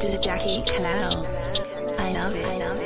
to the Jackie Klaus. I love it. I love it.